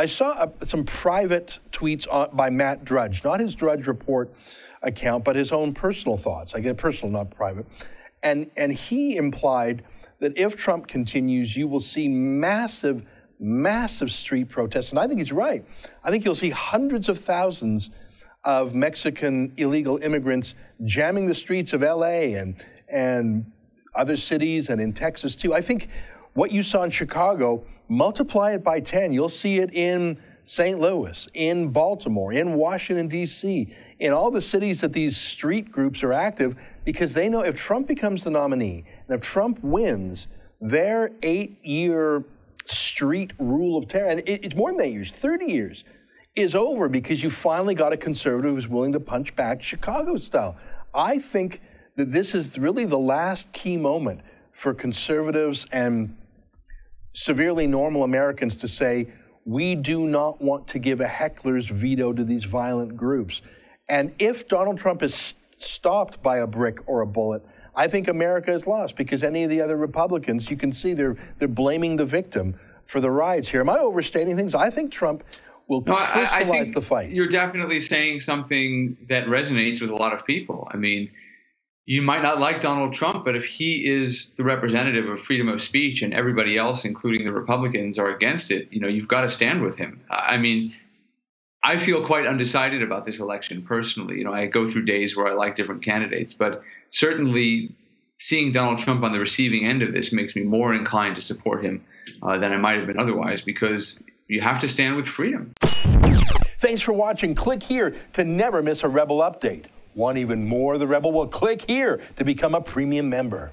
I saw uh, some private tweets on, by Matt Drudge, not his Drudge Report account, but his own personal thoughts. I get personal, not private. And, and he implied that if Trump continues, you will see massive, massive street protests. And I think he's right. I think you'll see hundreds of thousands of Mexican illegal immigrants jamming the streets of LA and, and other cities and in Texas too. I think what you saw in Chicago, multiply it by 10, you'll see it in St. Louis, in Baltimore, in Washington, D.C., in all the cities that these street groups are active because they know if Trump becomes the nominee and if Trump wins, their eight year street rule of terror, and it's more than eight years, 30 years, is over because you finally got a conservative who's willing to punch back Chicago style. I think that this is really the last key moment for conservatives and severely normal Americans to say, we do not want to give a heckler's veto to these violent groups. And if Donald Trump is stopped by a brick or a bullet, I think America is lost because any of the other Republicans, you can see they're they're blaming the victim for the riots here. Am I overstating things? I think Trump will no, crystallize I, I the fight. You're definitely saying something that resonates with a lot of people. I mean, you might not like Donald Trump, but if he is the representative of freedom of speech and everybody else, including the Republicans, are against it, you know, you've got to stand with him. I mean, I feel quite undecided about this election personally. You know, I go through days where I like different candidates, but certainly seeing Donald Trump on the receiving end of this makes me more inclined to support him uh, than I might have been otherwise because you have to stand with freedom. Thanks for watching. Click here to never miss a Rebel update. Want even more of the Rebel? Well, click here to become a premium member.